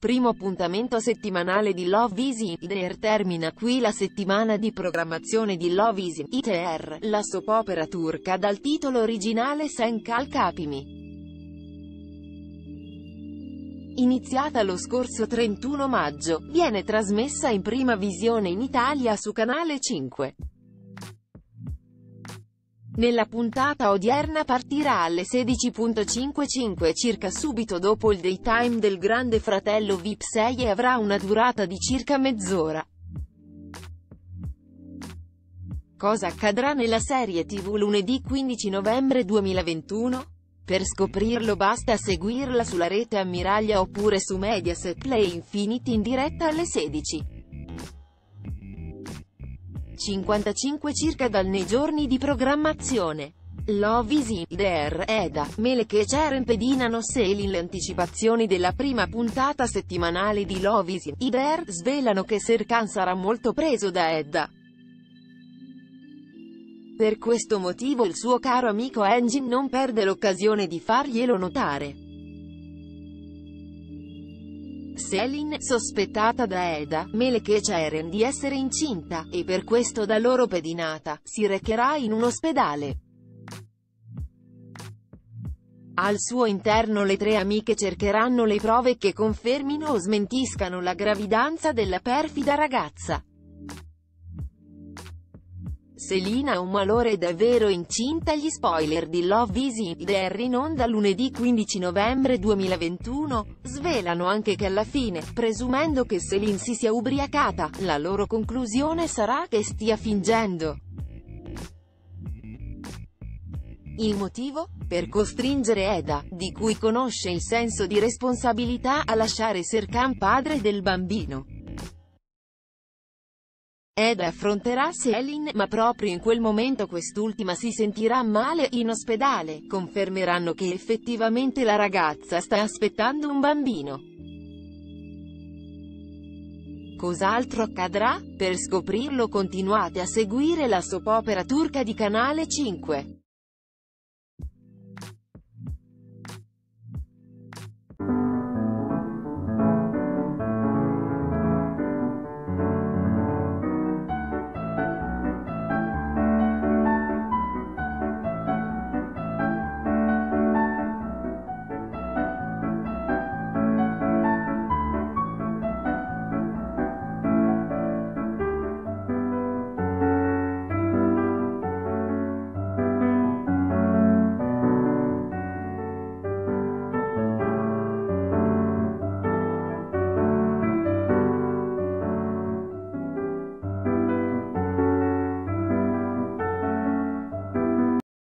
Primo appuntamento settimanale di Love Easy Iter termina qui la settimana di programmazione di Love Easy Iter, la soap opera turca dal titolo originale Sen Kal Kapimi. Iniziata lo scorso 31 maggio, viene trasmessa in prima visione in Italia su Canale 5. Nella puntata odierna partirà alle 16.55 circa subito dopo il daytime del Grande Fratello VIP 6 e avrà una durata di circa mezz'ora. Cosa accadrà nella serie TV lunedì 15 novembre 2021? Per scoprirlo basta seguirla sulla rete Ammiraglia oppure su Mediaset Play Infinity in diretta alle 16. 55 circa dal nei giorni di programmazione. Love Easy, Der, Eda, Melek e Ceren pedinano Selin le anticipazioni della prima puntata settimanale di Love Easy, Der, svelano che Serkan sarà molto preso da Edda. Per questo motivo il suo caro amico Engin non perde l'occasione di farglielo notare. Selin, sospettata da Eda, Melek e Ceren di essere incinta, e per questo da loro pedinata, si recherà in un ospedale. Al suo interno le tre amiche cercheranno le prove che confermino o smentiscano la gravidanza della perfida ragazza. Selina ha un malore davvero incinta Gli spoiler di Love Easy Der in onda lunedì 15 novembre 2021, svelano anche che alla fine, presumendo che Selin si sia ubriacata, la loro conclusione sarà che stia fingendo. Il motivo? Per costringere Eda, di cui conosce il senso di responsabilità, a lasciare Serkan padre del bambino. Ed affronterà Selin, ma proprio in quel momento quest'ultima si sentirà male, in ospedale, confermeranno che effettivamente la ragazza sta aspettando un bambino. Cos'altro accadrà? Per scoprirlo continuate a seguire la soap opera turca di Canale 5.